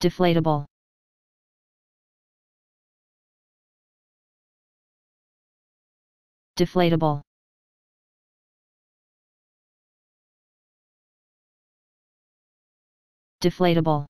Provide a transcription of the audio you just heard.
deflatable. Deflatable. Deflatable.